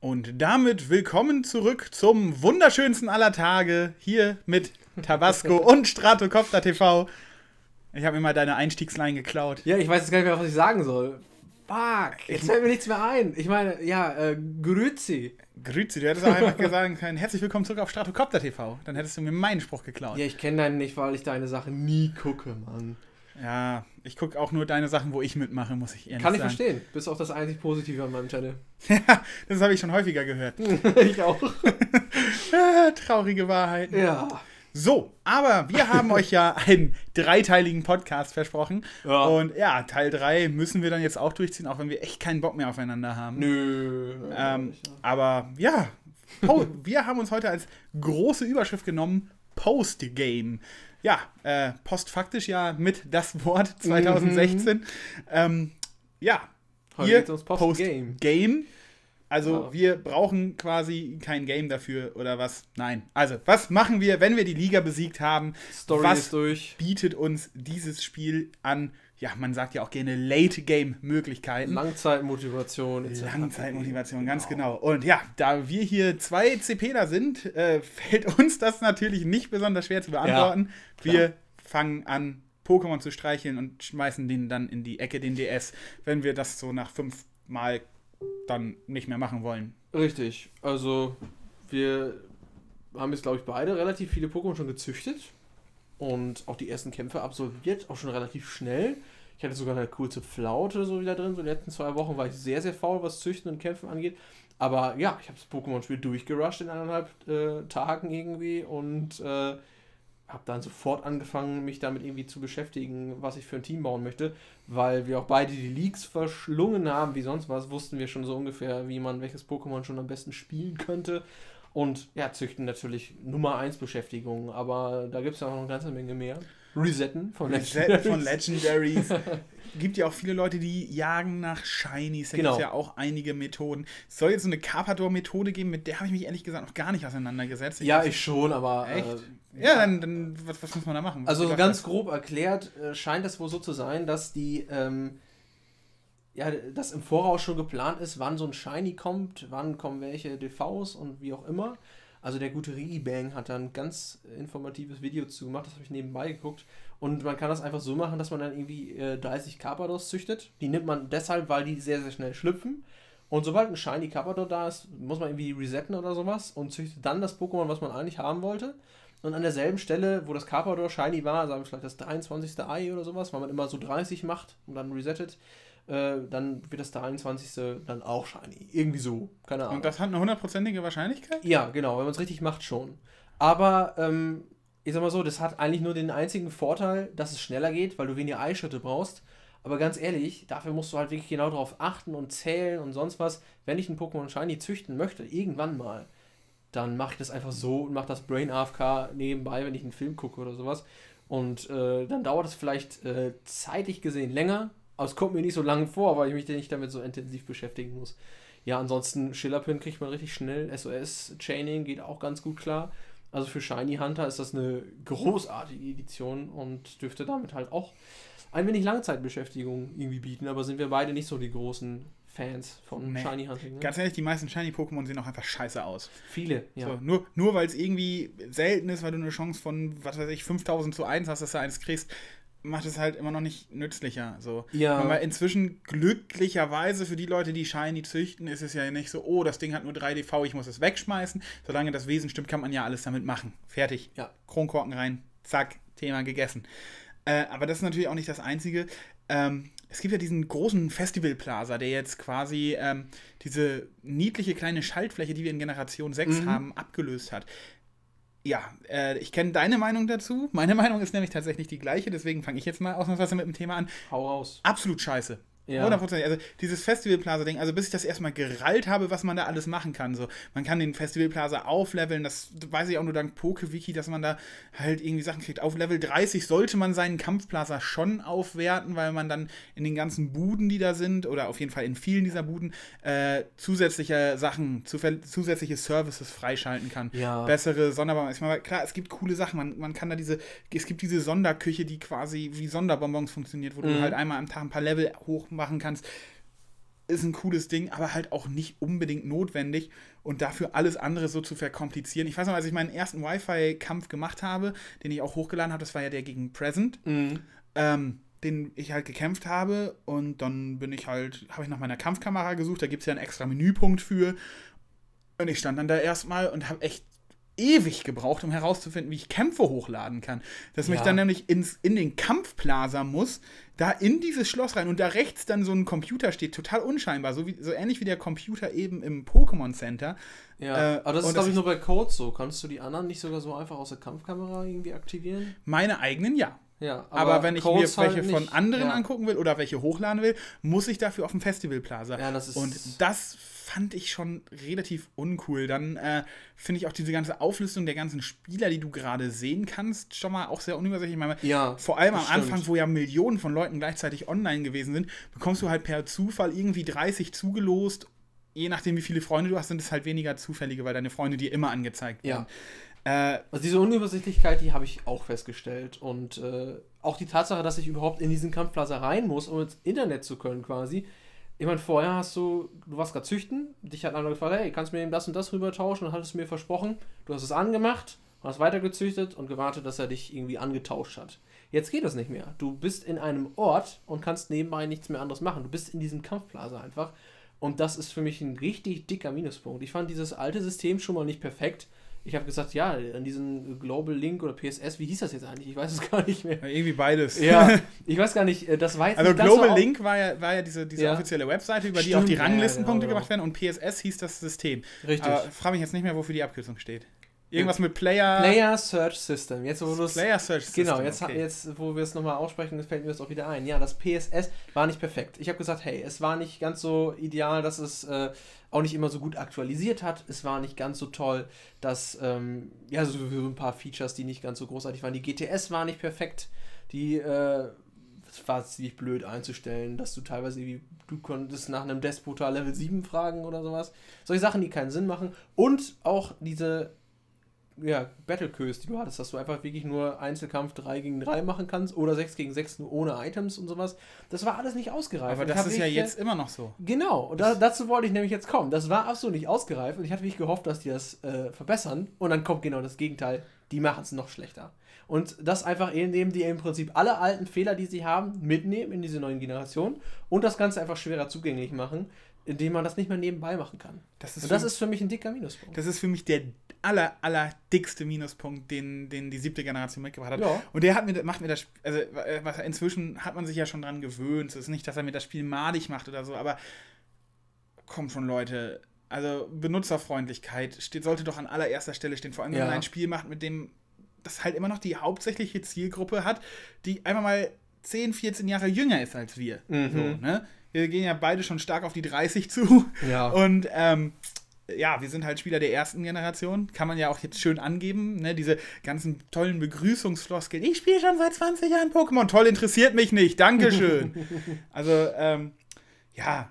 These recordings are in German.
Und damit willkommen zurück zum wunderschönsten aller Tage hier mit Tabasco und Stratocopter TV. Ich habe mir mal deine Einstiegsline geklaut. Ja, ich weiß jetzt gar nicht mehr, was ich sagen soll. Fuck, jetzt fällt mir nichts mehr ein. Ich meine, ja, äh, Grüezi. Grüezi, du hättest auch einfach sagen können, herzlich willkommen zurück auf Stratocopter TV. Dann hättest du mir meinen Spruch geklaut. Ja, ich kenne deinen nicht, weil ich deine Sachen nie gucke, Mann. Ja, ich gucke auch nur deine Sachen, wo ich mitmache, muss ich ehrlich Kann ich sagen. verstehen. Bist auch das einzig Positive an meinem Channel. Ja, das habe ich schon häufiger gehört. ich auch. Traurige Wahrheiten. Ja. So, aber wir haben euch ja einen dreiteiligen Podcast versprochen. Ja. Und ja, Teil 3 müssen wir dann jetzt auch durchziehen, auch wenn wir echt keinen Bock mehr aufeinander haben. Nö. Ähm, aber ja, wir haben uns heute als große Überschrift genommen, Postgame. Ja, äh, postfaktisch ja mit das Wort 2016. Ähm, ja, Heute ums Postgame. Game. Also Ah. wir brauchen quasi kein Game dafür oder was? Nein. Also, was machen wir, wenn wir die Liga besiegt haben? Story was bietet uns dieses Spiel an? Ja, man sagt ja auch gerne Late-Game-Möglichkeiten. Langzeitmotivation. etc. Langzeitmotivation, ganz genau. Und ja, da wir hier zwei CPler sind, äh, fällt uns das natürlich nicht besonders schwer zu beantworten. klar. wir fangen an, Pokémon zu streicheln und schmeißen den dann in die Ecke, den DS, wenn wir das so nach fünf Mal dann nicht mehr machen wollen. Richtig. Also, wir haben jetzt, glaube ich, beide relativ viele Pokémon schon gezüchtet und auch die ersten Kämpfe absolviert, auch schon relativ schnell. Ich hatte sogar eine kurze Flaute so wieder drin. So in den letzten zwei Wochen war ich sehr, sehr faul, was Züchten und Kämpfen angeht. Aber ja, ich habe das Pokémon-Spiel durchgerusht in eineinhalb äh, Tagen irgendwie und äh, habe dann sofort angefangen, mich damit irgendwie zu beschäftigen, was ich für ein Team bauen möchte, weil wir auch beide die Leaks verschlungen haben, wie sonst was, wussten wir schon so ungefähr, wie man welches Pokémon schon am besten spielen könnte. Und ja, züchten natürlich Nummer 1 Beschäftigung, aber da gibt es ja auch noch eine ganze Menge mehr. Resetten von Reset von Legendaries. Gibt ja auch viele Leute, die jagen nach Shinies. Da Genau. gibt es ja auch einige Methoden. Es soll jetzt so eine Carpador-Methode geben, mit der habe ich mich ehrlich gesagt noch gar nicht auseinandergesetzt. Ja, weiß- ich schon, aber. Echt? Äh, Ja, dann, dann was, was muss man da machen? Also ganz das? grob erklärt äh, scheint es wohl so zu sein, dass die ähm, ja, dass im Voraus schon geplant ist, wann so ein Shiny kommt, wann kommen welche DVs und wie auch immer. Also der gute Rigibang hat da ein ganz informatives Video zu gemacht, das habe ich nebenbei geguckt. Und man kann das einfach so machen, dass man dann irgendwie äh, 30 Carpados züchtet. Die nimmt man deshalb, weil die sehr, sehr schnell schlüpfen. Und sobald ein Shiny Carpador da ist, muss man irgendwie resetten oder sowas und züchtet dann das Pokémon, was man eigentlich haben wollte. Und an derselben Stelle, wo das Carpador Shiny war, sagen wir vielleicht das 23. Ei oder sowas, weil man immer so 30 macht und dann resettet, äh, dann wird das 23. dann auch Shiny. Irgendwie so, keine Ahnung. Und das hat eine hundertprozentige Wahrscheinlichkeit? Ja, genau, wenn man es richtig macht, schon. Aber, ähm, ich sag mal so, das hat eigentlich nur den einzigen Vorteil, dass es schneller geht, weil du weniger Eischritte brauchst. Aber ganz ehrlich, dafür musst du halt wirklich genau darauf achten und zählen und sonst was. Wenn ich ein Pokémon Shiny züchten möchte, irgendwann mal, dann mache ich das einfach so und mache das Brain AFK nebenbei, wenn ich einen Film gucke oder sowas. Und äh, dann dauert es vielleicht äh, zeitlich gesehen länger, aber es kommt mir nicht so lange vor, weil ich mich nicht damit so intensiv beschäftigen muss. Ja, ansonsten Schillerpin kriegt man richtig schnell. SOS-Chaining geht auch ganz gut klar. Also für Shiny Hunter ist das eine großartige Edition und dürfte damit halt auch ein wenig Langzeitbeschäftigung irgendwie bieten. Aber sind wir beide nicht so die großen Fans von Nee. Shiny Hunting. Ne? Ganz ehrlich, die meisten Shiny-Pokémon sehen auch einfach scheiße aus. Viele, ja. So, nur nur weil es irgendwie selten ist, weil du eine Chance von, was weiß ich, 5000 zu 1 hast, dass du eins kriegst, macht es halt immer noch nicht nützlicher. So. Ja. Aber inzwischen glücklicherweise für die Leute, die Shiny züchten, ist es ja nicht so, oh, das Ding hat nur 3DV, ich muss es wegschmeißen. Solange das Wesen stimmt, kann man ja alles damit machen. Fertig. Ja. Kronkorken rein, zack, Thema gegessen. Äh, aber das ist natürlich auch nicht das Einzige. Ähm, es gibt ja diesen großen Festival Plaza, der jetzt quasi ähm, diese niedliche kleine Schaltfläche, die wir in Generation 6 Mhm. haben, abgelöst hat. Ja, äh, ich kenne deine Meinung dazu. Meine Meinung ist nämlich tatsächlich die gleiche, deswegen fange ich jetzt mal ausnahmsweise mit dem Thema an. Hau raus. Absolut scheiße. Ja. 100%. Also dieses Festival Plaza Ding, also bis ich das erstmal gerallt habe, was man da alles machen kann. So, man kann den Festival Plaza aufleveln, das weiß ich auch nur dank PokeWiki, dass man da halt irgendwie Sachen kriegt. Auf Level 30 sollte man seinen Kampfplaza schon aufwerten, weil man dann in den ganzen Buden, die da sind, oder auf jeden Fall in vielen dieser Buden, äh, zusätzliche Sachen, zusätzliche Services freischalten kann. Ja. Bessere Sonderbonbons. Ich meine, klar, es gibt coole Sachen. Man, man kann da diese, es gibt diese Sonderküche, die quasi wie Sonderbonbons funktioniert, wo du Mhm. halt einmal am Tag ein paar Level hoch machen kannst. ist ein cooles Ding, aber halt auch nicht unbedingt notwendig und dafür alles andere so zu verkomplizieren. Ich weiß noch, als ich meinen ersten Wi-Fi-Kampf gemacht habe, den ich auch hochgeladen habe, das war ja der gegen Present, Mhm. ähm, den ich halt gekämpft habe und dann bin ich halt, habe ich nach meiner Kampfkamera gesucht, da gibt es ja einen extra Menüpunkt für und ich stand dann da erstmal und habe echt ewig gebraucht, um herauszufinden, wie ich Kämpfe hochladen kann. Dass mich Ja. dann nämlich ins, in den Kampfplaza muss, da in dieses Schloss rein und da rechts dann so ein Computer steht, total unscheinbar, so, wie, so ähnlich wie der Computer eben im Pokémon Center. Ja, Äh, aber das ist, glaube ich, nur bei Codes so. Kannst du die anderen nicht sogar so einfach aus der Kampfkamera irgendwie aktivieren? Meine eigenen ja. Ja, Aber, wenn ich mir Codes welche halt von anderen ja. angucken will oder welche hochladen will, muss ich dafür auf dem Festivalplaza. Ja, das ist- Und das fand ich schon relativ uncool. Dann äh, finde ich auch diese ganze Auflistung der ganzen Spieler, die du gerade sehen kannst, schon mal auch sehr unübersichtlich. Ich meine, Ja, vor allem am stimmt. Anfang, wo ja Millionen von Leuten gleichzeitig online gewesen sind, bekommst du halt per Zufall irgendwie 30 zugelost. Je nachdem, wie viele Freunde du hast, sind es halt weniger zufällige, weil deine Freunde dir immer angezeigt Ja. werden. Äh, Also diese Unübersichtlichkeit, die habe ich auch festgestellt. Und äh, auch die Tatsache, dass ich überhaupt in diesen Kampfplaza rein muss, um ins Internet zu können quasi. Ich meine, vorher hast du, du warst gerade züchten, dich hat einer gefragt, hey, kannst du mir eben das und das rüber tauschen? Und hattest du mir versprochen, du hast es angemacht, hast weitergezüchtet und gewartet, dass er dich irgendwie angetauscht hat. Jetzt geht das nicht mehr. Du bist in einem Ort und kannst nebenbei nichts mehr anderes machen. Du bist in diesem Kampfplaza einfach. Und das ist für mich ein richtig dicker Minuspunkt. Ich fand dieses alte System schon mal nicht perfekt. Ich habe gesagt, ja, an diesen Global Link oder PSS, wie hieß das jetzt eigentlich? Ich weiß es gar nicht mehr. irgendwie beides. Ja, ich weiß gar nicht, äh, das war jetzt Also Global Link war ja, war ja diese, diese Ja. offizielle Webseite, über die Stimmt, auch die ja, Ranglistenpunkte genau, gemacht werden und PSS hieß das System. Richtig. Aber frage mich jetzt nicht mehr, wofür die Abkürzung steht. Irgendwas mit Player, Player Search System. Jetzt, wo Player Search System. Genau, jetzt, okay. jetzt wo wir es nochmal aussprechen, fällt mir das auch wieder ein. Ja, das PSS war nicht perfekt. Ich habe gesagt, hey, es war nicht ganz so ideal, dass es äh, auch nicht immer so gut aktualisiert hat. Es war nicht ganz so toll, dass, ähm, ja, so, ein paar Features, die nicht ganz so großartig waren. Die GTS war nicht perfekt. Die, äh, es war ziemlich blöd einzustellen, dass du teilweise irgendwie, du konntest nach einem Despota Level 7 fragen oder sowas. Solche Sachen, die keinen Sinn machen. Und auch diese ja, Battle-Kös, die du hattest, dass du einfach wirklich nur Einzelkampf 3 gegen 3 machen kannst oder 6 gegen 6 nur ohne Items und sowas. Das war alles nicht ausgereift. Aber das ist ja jetzt immer noch so. Genau, und da, dazu wollte ich nämlich jetzt kommen. Das war absolut nicht ausgereift und ich hatte wirklich gehofft, dass die das äh, verbessern. Und dann kommt genau das Gegenteil. Die machen es noch schlechter. Und das einfach, indem die im Prinzip alle alten Fehler, die sie haben, mitnehmen in diese neuen Generationen und das Ganze einfach schwerer zugänglich machen, indem man das nicht mehr nebenbei machen kann. Das ist, Und das für, ist für mich ein dicker Minuspunkt. das ist für mich der aller, aller dickste Minuspunkt, den, den die siebte Generation mitgebracht hat. Ja. Und der hat mir, macht mir das, also äh, inzwischen hat man sich ja schon dran gewöhnt. Es ist nicht, dass er mir das Spiel madig macht oder so, aber kommt schon, Leute. Also Benutzerfreundlichkeit steht, sollte doch an allererster Stelle stehen. Vor allem, wenn Ja. man ein Spiel macht, mit dem das halt immer noch die hauptsächliche Zielgruppe hat, die einfach mal 10, 14 Jahre jünger ist als wir. Mhm. So, ne? Wir gehen ja beide schon stark auf die 30 zu. Ja. Und ähm, ja, wir sind halt Spieler der ersten Generation. Kann man ja auch jetzt schön angeben. Ne? Diese ganzen tollen Begrüßungsfloskeln. Ich spiele schon seit 20 Jahren Pokémon. Toll, interessiert mich nicht. Dankeschön. also, ähm, ja,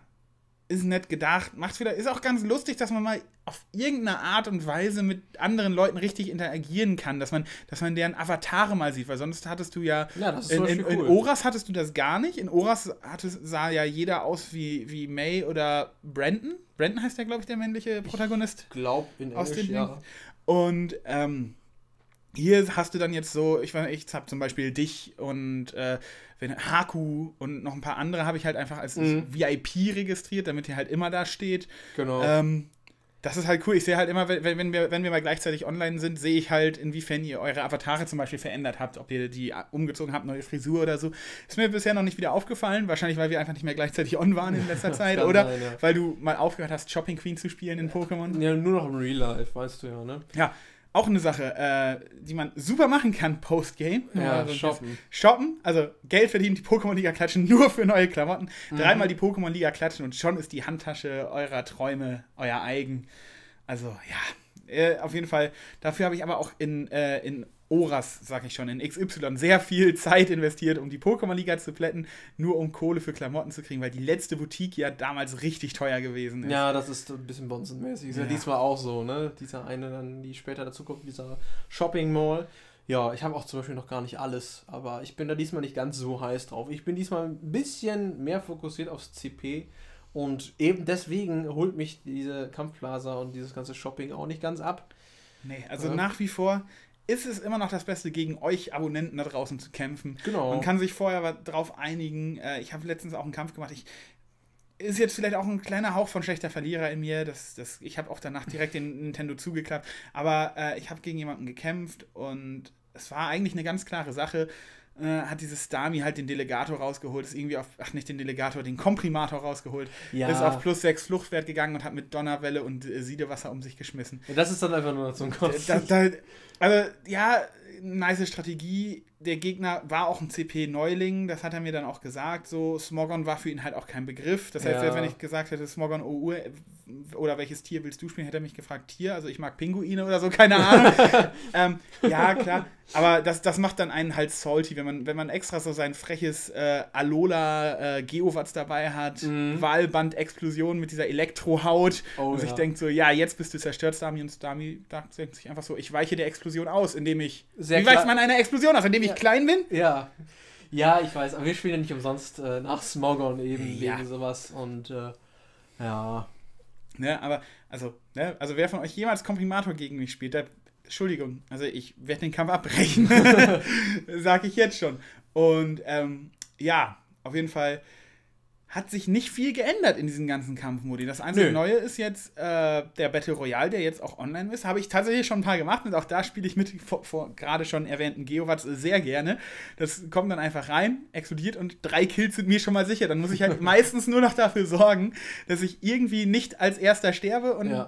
ist nett gedacht. Macht's wieder. Ist auch ganz lustig, dass man mal auf irgendeine Art und Weise mit anderen Leuten richtig interagieren kann. Dass man, dass man deren Avatare mal sieht. Weil sonst hattest du ja. Ja, das ist in, in, Beispiel in cool. Oras hattest du das gar nicht. In Oras hattest, sah ja jeder aus wie, wie May oder Brandon. Brandon heißt ja, glaube ich, der männliche Protagonist. glaub in Aus Englisch, ja. Und ähm, hier hast du dann jetzt so, ich weiß, ich habe zum Beispiel dich und äh, wenn, Haku und noch ein paar andere habe ich halt einfach als Mhm. VIP registriert, damit ihr halt immer da steht. Genau. Ähm, das ist halt cool. Ich sehe halt immer, wenn, wenn, wir, wenn wir mal gleichzeitig online sind, sehe ich halt, inwiefern ihr eure Avatare zum Beispiel verändert habt, ob ihr die umgezogen habt, neue Frisur oder so. Ist mir bisher noch nicht wieder aufgefallen. Wahrscheinlich, weil wir einfach nicht mehr gleichzeitig on waren in letzter Zeit. Oder sein, ja. weil du mal aufgehört hast, Shopping Queen zu spielen in Pokémon. ja, nur noch im Real Life, weißt du ja, ne? Ja, auch eine Sache, äh, die man super machen kann post-Game. Ja, Also shoppen. Shoppen, also Geld verdienen, die Pokémon-Liga klatschen, nur für neue Klamotten. Mhm. Dreimal die Pokémon-Liga klatschen und schon ist die Handtasche eurer Träume euer eigen. Also, ja, äh, auf jeden Fall. Dafür habe ich aber auch in, äh, in Oras, sag ich schon, in XY sehr viel Zeit investiert, um die Pokémon-Liga zu plätten, nur um Kohle für Klamotten zu kriegen, weil die letzte Boutique ja damals richtig teuer gewesen ist. Ja, das ist ein bisschen bonzenmäßig. Ist ja. Ja. diesmal auch so, ne? Dieser eine dann, die später dazu kommt, dieser Shopping Mall. Ja, ich habe auch zum Beispiel noch gar nicht alles, aber ich bin da diesmal nicht ganz so heiß drauf. Ich bin diesmal ein bisschen mehr fokussiert aufs CP Und eben deswegen holt mich diese Kampfplaza und dieses ganze Shopping auch nicht ganz ab. Nee, also ja. nach wie vor ist es immer noch das Beste, gegen euch Abonnenten da draußen zu kämpfen. Genau. Man kann sich vorher darauf einigen. Äh, ich habe letztens auch einen Kampf gemacht. Ich, ist jetzt vielleicht auch ein kleiner Hauch von schlechter Verlierer in mir. Das, das, ich habe auch danach direkt den Nintendo zugeklappt. Aber äh, ich habe gegen jemanden gekämpft und es war eigentlich eine ganz klare Sache äh, hat dieses Stami halt den Delegator rausgeholt, ist irgendwie auf, ach nicht den Delegator, den Komprimator rausgeholt, ja. ist auf plus 6 Fluchtwert gegangen und hat mit Donnerwelle und äh, Siedewasser um sich geschmissen. Ja, das ist dann einfach nur so ein Kosten. also, ja, nice Strategie. Der Gegner war auch ein CP-Neuling, das hat er mir dann auch gesagt. So, Smogon war für ihn halt auch kein Begriff. Das heißt, ja. wenn ich gesagt hätte, Smogon OU oder welches Tier willst du spielen, hätte er mich gefragt, Tier, also ich mag Pinguine oder so, keine Ahnung. ähm, ja, klar. Aber das, das macht dann einen halt salty, wenn man, wenn man extra so sein freches äh, Alola äh, Geowatz dabei hat, mhm. Wahlband-Explosion mit dieser Elektrohaut oh, und ja. sich denkt so, ja, jetzt bist du zerstört, Stami, und Stami denkt sich einfach so, ich weiche der Explosion aus, indem ich. Sehr wie weicht man eine Explosion aus? Indem ich klein bin? Ja. Ja, ich weiß, aber wir spielen ja nicht umsonst äh, nach Smogon eben ja. wegen sowas und äh, ja. Ne, aber, also, ne, also wer von euch jemals Komprimator gegen mich spielt, der Entschuldigung, also ich werde den Kampf abbrechen. Sag ich jetzt schon. Und ähm, ja, auf jeden Fall hat sich nicht viel geändert in diesen ganzen Kampfmodi. Das einzige Nö. Neue ist jetzt äh, der Battle Royale, der jetzt auch online ist. Habe ich tatsächlich schon ein paar gemacht und auch da spiele ich mit vor, vor gerade schon erwähnten Geowatts sehr gerne. Das kommt dann einfach rein, explodiert und drei Kills sind mir schon mal sicher. Dann muss ich halt meistens nur noch dafür sorgen, dass ich irgendwie nicht als erster sterbe und ja. Äh,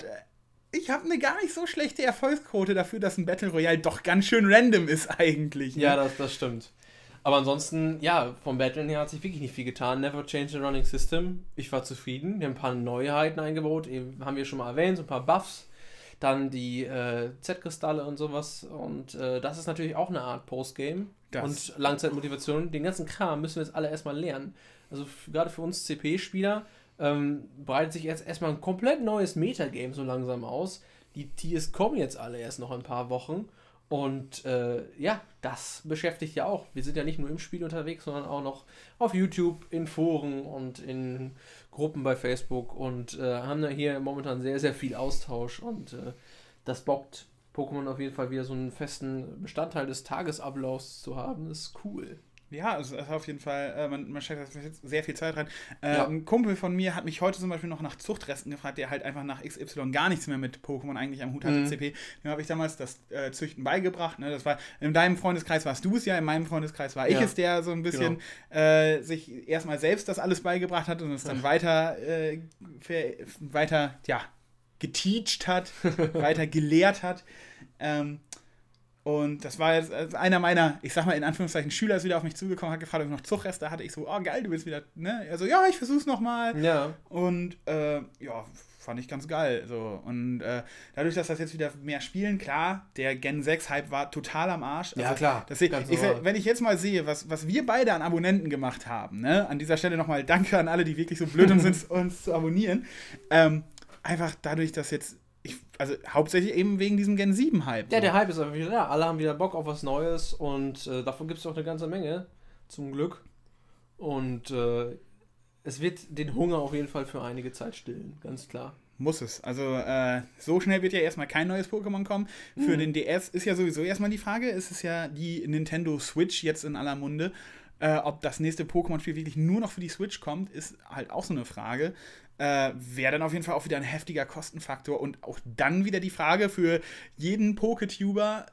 ich habe eine gar nicht so schlechte Erfolgsquote dafür, dass ein Battle Royale doch ganz schön random ist eigentlich. Ne? Ja, das, das stimmt. Aber ansonsten, ja, vom Battlen her hat sich wirklich nicht viel getan. Never change the running system. Ich war zufrieden. Wir haben ein paar Neuheiten eingebaut. Eben, haben wir schon mal erwähnt, so ein paar Buffs. Dann die äh, Z-Kristalle und sowas. Und äh, das ist natürlich auch eine Art Postgame. Und Langzeitmotivation. Den ganzen Kram müssen wir jetzt alle erstmal lernen. Also gerade für uns CP-Spieler ähm, breitet sich jetzt erstmal ein komplett neues Metagame so langsam aus. Die Tiers kommen jetzt alle erst noch ein paar Wochen. Und äh, ja, das beschäftigt ja auch. Wir sind ja nicht nur im Spiel unterwegs, sondern auch noch auf YouTube, in Foren und in Gruppen bei Facebook und äh, haben da hier momentan sehr, sehr viel Austausch und äh, das bockt Pokémon auf jeden Fall wieder so einen festen Bestandteil des Tagesablaufs zu haben. Ist cool. Ja, also auf jeden Fall, äh, man, man steckt sehr viel Zeit rein. Äh, ja. Ein Kumpel von mir hat mich heute zum Beispiel noch nach Zuchtresten gefragt, der halt einfach nach XY gar nichts mehr mit Pokémon eigentlich am Hut hatte, mhm. CP. Dem habe ich damals das äh, Züchten beigebracht. Ne? Das war, in deinem Freundeskreis warst du es ja, in meinem Freundeskreis war ich ja. es, der so ein bisschen genau. Äh, sich erstmal selbst das alles beigebracht hat und es dann weiter, äh, weiter, ja, geteacht hat, weiter gelehrt hat. Ähm, und das war jetzt also einer meiner, ich sag mal in Anführungszeichen, Schüler ist wieder auf mich zugekommen, hat gefragt, ob ich noch Zugreste hatte. Ich so, oh geil, du willst wieder, ne? Also ja, ich versuch's nochmal. Ja. Und äh, ja, fand ich ganz geil. So. Und äh, dadurch, dass das jetzt wieder mehr spielen, klar, der Gen 6-Hype war total am Arsch. Also, ja, klar. Das, ich, ich, wenn ich jetzt mal sehe, was, was wir beide an Abonnenten gemacht haben, ne? An dieser Stelle nochmal danke an alle, die wirklich so blöd sind, uns zu abonnieren. Ähm, einfach dadurch, dass jetzt ich, also hauptsächlich eben wegen diesem Gen 7 Hype. Ja, so. der Hype ist einfach wieder da. Alle haben wieder Bock auf was Neues und äh, davon gibt es auch eine ganze Menge, zum Glück. Und äh, es wird den Hunger auf jeden Fall für einige Zeit stillen, ganz klar. Muss es. Also äh, so schnell wird ja erstmal kein neues Pokémon kommen. Für mhm. den DS ist ja sowieso erstmal die Frage, es ist ja die Nintendo Switch jetzt in aller Munde. Äh, ob das nächste Pokémon-Spiel wirklich nur noch für die Switch kommt, ist halt auch so eine Frage äh, wäre dann auf jeden Fall auch wieder ein heftiger Kostenfaktor. Und auch dann wieder die Frage für jeden Poketuber,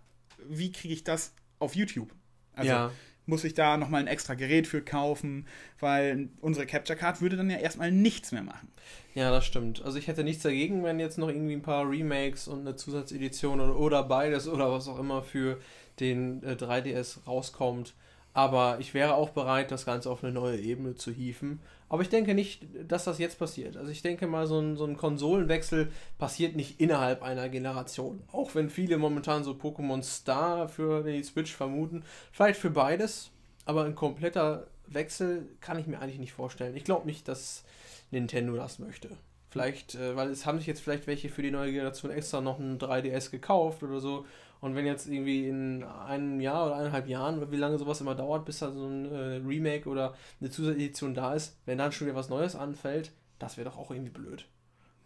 wie kriege ich das auf YouTube? Also ja. muss ich da nochmal ein extra Gerät für kaufen, weil unsere Capture Card würde dann ja erstmal nichts mehr machen. Ja, das stimmt. Also ich hätte nichts dagegen, wenn jetzt noch irgendwie ein paar Remakes und eine Zusatzedition oder, oder beides oder was auch immer für den äh, 3DS rauskommt. Aber ich wäre auch bereit, das Ganze auf eine neue Ebene zu hieven. Aber ich denke nicht, dass das jetzt passiert. Also ich denke mal, so ein, so ein Konsolenwechsel passiert nicht innerhalb einer Generation. Auch wenn viele momentan so Pokémon Star für die Switch vermuten. Vielleicht für beides, aber ein kompletter Wechsel kann ich mir eigentlich nicht vorstellen. Ich glaube nicht, dass Nintendo das möchte. Vielleicht, äh, weil es haben sich jetzt vielleicht welche für die neue Generation extra noch ein 3DS gekauft oder so und wenn jetzt irgendwie in einem Jahr oder eineinhalb Jahren, wie lange sowas immer dauert, bis da so ein äh, Remake oder eine Zusatzedition da ist, wenn dann schon wieder was Neues anfällt, Das wäre doch auch irgendwie blöd.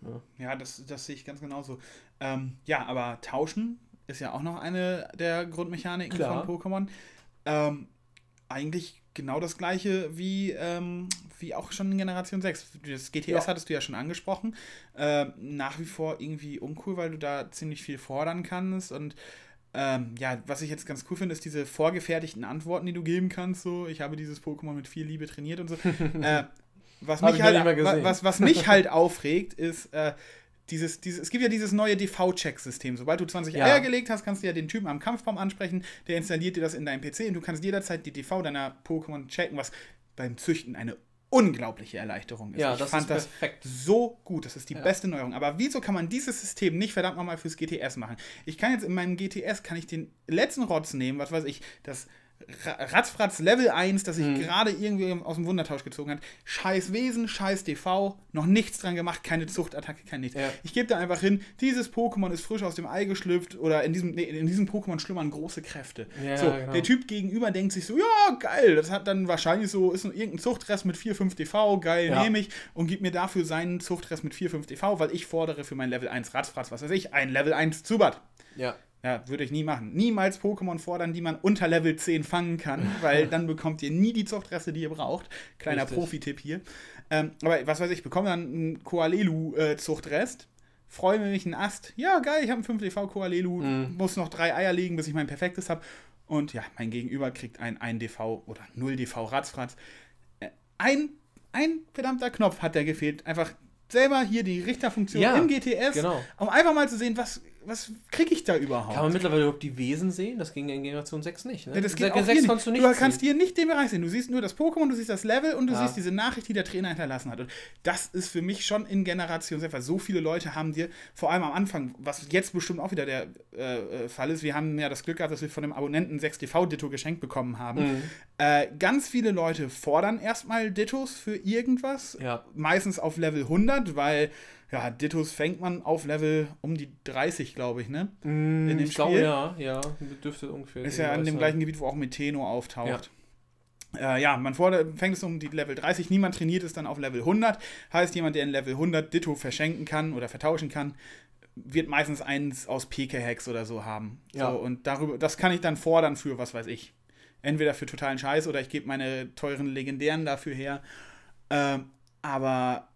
Ja, ja das, das sehe ich ganz genauso. Ähm, ja, aber tauschen ist ja auch noch eine der Grundmechaniken Klar. von Pokémon. Ähm, eigentlich genau das gleiche wie, ähm, wie auch schon in Generation 6. Das GTS ja. hattest du ja schon angesprochen. Äh, nach wie vor irgendwie uncool, weil du da ziemlich viel fordern kannst und ähm, ja, was ich jetzt ganz cool finde, ist diese vorgefertigten Antworten, die du geben kannst. So, ich habe dieses Pokémon mit viel Liebe trainiert und so. äh, was, mich halt, was, was mich halt aufregt, ist, äh, dieses, dieses, es gibt ja dieses neue DV-Check-System. Sobald du 20 ja. Eier gelegt hast, kannst du ja den Typen am Kampfbaum ansprechen, der installiert dir das in deinem PC und du kannst jederzeit die DV deiner Pokémon checken, was beim Züchten eine unglaubliche Erleichterung ist. Ja, ich das fand ist das so gut. Das ist die ja. beste Neuerung. Aber wieso kann man dieses System nicht verdammt nochmal fürs GTS machen? Ich kann jetzt in meinem GTS, kann ich den letzten Rotz nehmen, was weiß ich, das Ratzfratz Level 1, das sich mhm. gerade irgendwie aus dem Wundertausch gezogen hat. Scheiß Wesen, scheiß DV, noch nichts dran gemacht, keine Zuchtattacke, kein nichts. Ja. Ich gebe da einfach hin, dieses Pokémon ist frisch aus dem Ei geschlüpft oder in diesem, nee, in diesem Pokémon schlummern große Kräfte. Ja, so, genau. der Typ gegenüber denkt sich so, ja, geil, das hat dann wahrscheinlich so, ist irgendein Zuchtrest mit 4, 5 DV, geil, ja. nehme ich und gib mir dafür seinen Zuchtrest mit 4, 5 DV, weil ich fordere für mein Level 1 Ratzfratz, was weiß ich, ein Level 1 Zubat. Ja. Ja, würde ich nie machen. Niemals Pokémon fordern, die man unter Level 10 fangen kann, weil dann bekommt ihr nie die Zuchtreste, die ihr braucht. Kleiner Profi-Tipp hier. Ähm, aber was weiß ich, bekomme dann einen Koalelu-Zuchtrest. Freue mich einen Ast. Ja, geil, ich habe einen 5DV Koalelu. Mhm. Muss noch drei Eier legen, bis ich mein perfektes habe. Und ja, mein Gegenüber kriegt ein 1DV oder 0DV Ratzfratz. Äh, ein, ein verdammter Knopf hat der gefehlt. Einfach selber hier die Richterfunktion ja, im GTS, genau. um einfach mal zu sehen, was was kriege ich da überhaupt? Kann man mittlerweile überhaupt die Wesen sehen? Das ging in Generation 6 nicht. Ne? Ja, das geht auch 6 kannst du nicht. Du kannst hier nicht den Bereich sehen. Du siehst nur das Pokémon, du siehst das Level und du ja. siehst diese Nachricht, die der Trainer hinterlassen hat. Und das ist für mich schon in Generation 6, weil so viele Leute haben dir, vor allem am Anfang, was jetzt bestimmt auch wieder der äh, äh Fall ist, wir haben ja das Glück gehabt, dass wir von dem Abonnenten 6 DV-Ditto geschenkt bekommen haben. Mhm. Äh, ganz viele Leute fordern erstmal Dittos für irgendwas. Ja. Meistens auf Level 100, weil ja, Dittos fängt man auf Level um die 30, glaube ich, ne? Mm, In dem ich glaube, ja, ja, dürfte ungefähr. Ist ja an dem gleichen Gebiet, wo auch Meteno auftaucht. Ja. Äh, ja, man fordert, fängt es um die Level 30, niemand trainiert es dann auf Level 100. Heißt, jemand, der in Level 100 Ditto verschenken kann oder vertauschen kann, wird meistens eins aus PK-Hacks oder so haben. Ja. So, und darüber, das kann ich dann fordern für, was weiß ich. Entweder für totalen Scheiß oder ich gebe meine teuren Legendären dafür her. Ähm, aber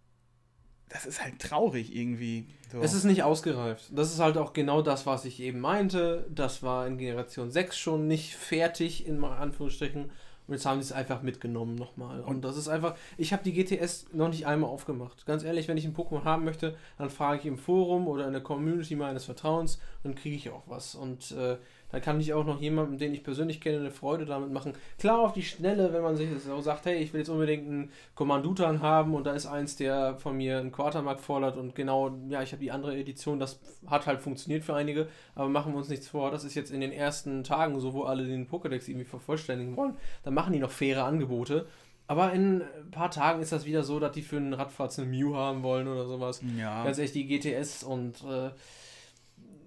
das ist halt traurig irgendwie. So. Es ist nicht ausgereift. Das ist halt auch genau das, was ich eben meinte. Das war in Generation 6 schon nicht fertig, in Anführungsstrichen. Und jetzt haben sie es einfach mitgenommen nochmal. Und das ist einfach, ich habe die GTS noch nicht einmal aufgemacht. Ganz ehrlich, wenn ich ein Pokémon haben möchte, dann frage ich im Forum oder in der Community meines Vertrauens, dann kriege ich auch was. Und äh, da kann ich auch noch jemandem, den ich persönlich kenne, eine Freude damit machen. Klar, auf die Schnelle, wenn man sich so sagt, hey, ich will jetzt unbedingt einen Kommandutan haben und da ist eins, der von mir einen Quartermark fordert und genau, ja, ich habe die andere Edition, das hat halt funktioniert für einige, aber machen wir uns nichts vor, das ist jetzt in den ersten Tagen so, wo alle den Pokédex irgendwie vervollständigen wollen, dann machen die noch faire Angebote. Aber in ein paar Tagen ist das wieder so, dass die für einen Radfahrt eine Mew haben wollen oder sowas. Ja. Ganz ehrlich, die GTS und äh,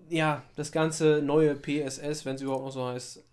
ja, das ganze neue PSS, wenn es überhaupt noch so heißt,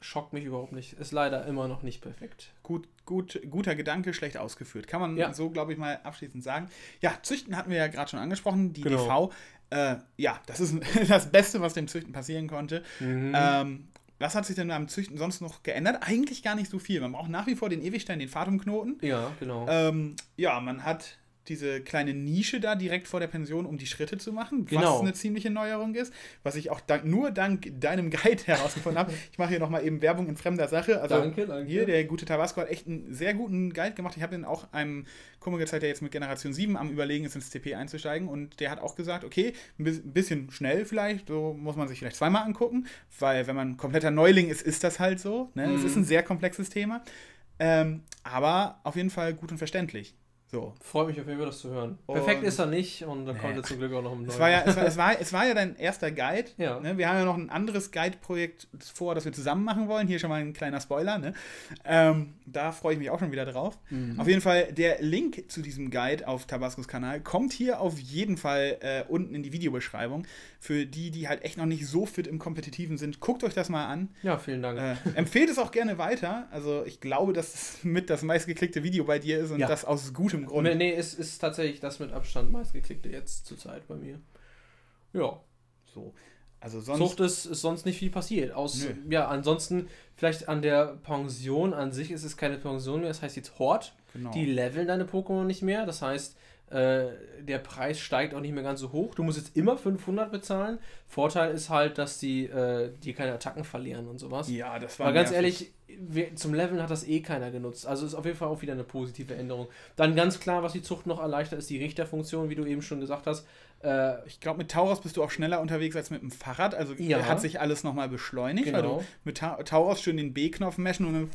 schockt mich überhaupt nicht. Ist leider immer noch nicht perfekt. Gut, gut, guter Gedanke, schlecht ausgeführt. Kann man ja. so, glaube ich, mal abschließend sagen. Ja, Züchten hatten wir ja gerade schon angesprochen. Die genau. DV, äh, ja, das ist das Beste, was dem Züchten passieren konnte. Mhm. Ähm, was hat sich denn am Züchten sonst noch geändert? Eigentlich gar nicht so viel. Man braucht nach wie vor den Ewigstein, den Fatumknoten. Ja, genau. Ähm, ja, man hat diese kleine Nische da direkt vor der Pension, um die Schritte zu machen, genau. was eine ziemliche Neuerung ist, was ich auch dank, nur dank deinem Guide herausgefunden habe. Ich mache hier nochmal eben Werbung in fremder Sache. Also danke, danke. Hier, der gute Tabasco hat echt einen sehr guten Guide gemacht. Ich habe den auch einem Kumpel gezeigt, der jetzt mit Generation 7 am Überlegen ist, ins TP einzusteigen und der hat auch gesagt, okay, ein bisschen schnell vielleicht, so muss man sich vielleicht zweimal angucken, weil wenn man kompletter Neuling ist, ist das halt so. Ne? Mhm. Es ist ein sehr komplexes Thema. Ähm, aber auf jeden Fall gut und verständlich. So. Freut mich auf jeden Fall, das zu hören. Und Perfekt ist er nicht und dann nee. kommt er zum Glück auch noch ein neues. Es war ja, es war, es war, es war ja dein erster Guide. Ja. Ne? Wir haben ja noch ein anderes Guide-Projekt vor, das wir zusammen machen wollen. Hier schon mal ein kleiner Spoiler. Ne? Ähm, da freue ich mich auch schon wieder drauf. Mhm. Auf jeden Fall, der Link zu diesem Guide auf Tabascos Kanal kommt hier auf jeden Fall äh, unten in die Videobeschreibung. Für die, die halt echt noch nicht so fit im Kompetitiven sind, guckt euch das mal an. Ja, vielen Dank. Äh, empfehlt es auch gerne weiter. Also ich glaube, dass es mit das meistgeklickte Video bei dir ist und ja. das aus gutem bestimmten Grund. Nee, nee, es ist tatsächlich das mit Abstand meistgeklickte jetzt zurzeit bei mir. Ja. So. Also sonst. Zucht ist, ist sonst nicht viel passiert. Aus, Nö. ja, ansonsten, vielleicht an der Pension an sich ist es keine Pension mehr, das heißt jetzt Hort. Genau. Die leveln deine Pokémon nicht mehr. Das heißt, äh, der Preis steigt auch nicht mehr ganz so hoch. Du musst jetzt immer 500 bezahlen. Vorteil ist halt, dass die, äh, die keine Attacken verlieren und sowas. ja, das war Aber ganz nervig. ehrlich, wir, zum Leveln hat das eh keiner genutzt. Also ist auf jeden Fall auch wieder eine positive Änderung. Dann ganz klar, was die Zucht noch erleichtert, ist die Richterfunktion, wie du eben schon gesagt hast. Äh, Ich glaube, mit Tauros bist du auch schneller unterwegs als mit dem Fahrrad. Also Ja. hat sich alles nochmal beschleunigt, weil Genau. du mit Ta Tauros schön den B-Knopf meschen und dann,